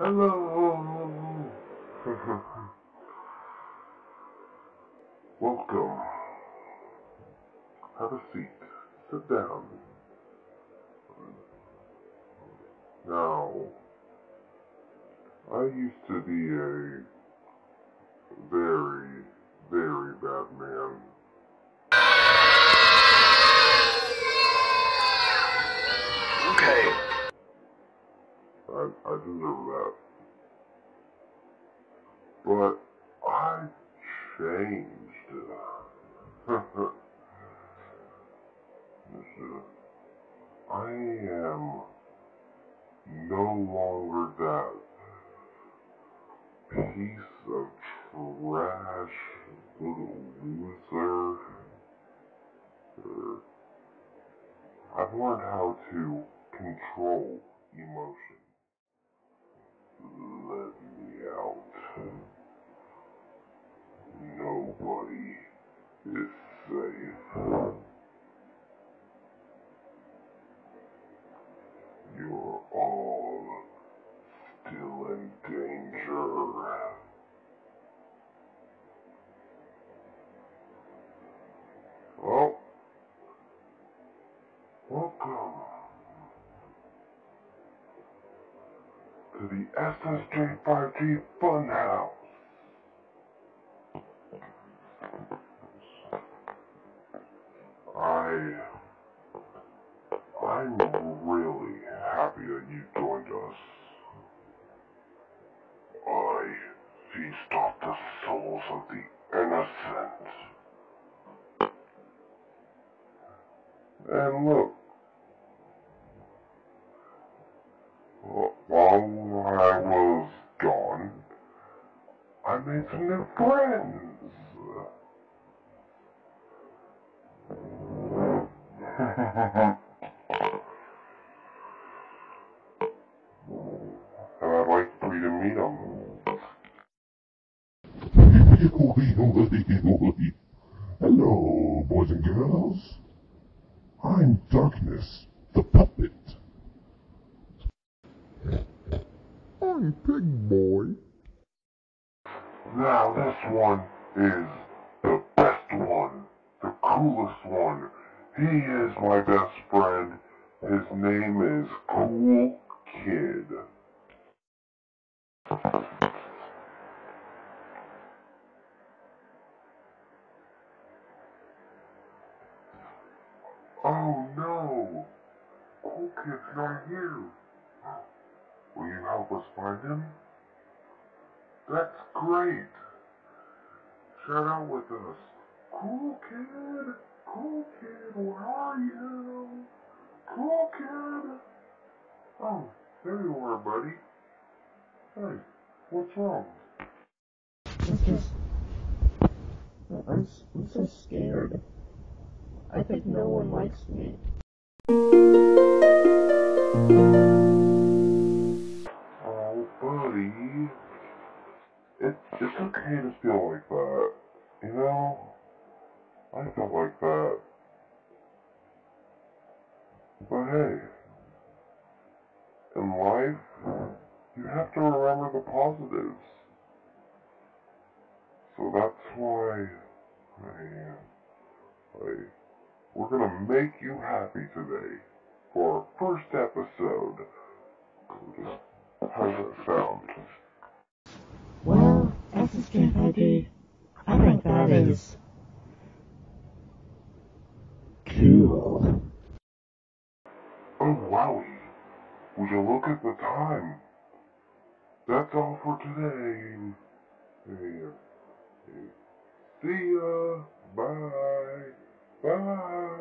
Hello. Welcome. Have a seat. Sit down. Now, I used to be a very, very bad man. Okay. I, I deserve that. But I changed. Listen, I am no longer that piece of trash little loser. I've learned how to control emotion. Safe. You're all still in danger. Well, welcome to the SSJ5G Funhouse. I, I'm really happy that you joined us. I feast off the souls of the innocent. And look, while I was gone, I made some new friends. And I'd like for you to meet them. Hello, boys and girls. I'm Darkness, the puppet. I'm Pig Boy. Now this one is the best one, the coolest one. He is my best friend. His name is Cool Kid. Oh no! Cool Kid's not here. Will you help us find him? That's great. Shout out with us. Cool Kid! Cool Kid, where are you? Cool Kid! Oh, there you are, buddy. Hey, what's wrong? It's just. I'm, s- I'm so scared. I think no one likes me. Oh, buddy. It, it's okay to feel like that. You know, I felt like that. But hey, in life, you have to remember the positives. So that's why I, I, we're gonna make you happy today for our first episode. That sound? Well, SSJ5G, I think that is. cool. Oh, wowie. Would you look at the time? That's all for today. See ya. Bye. Bye.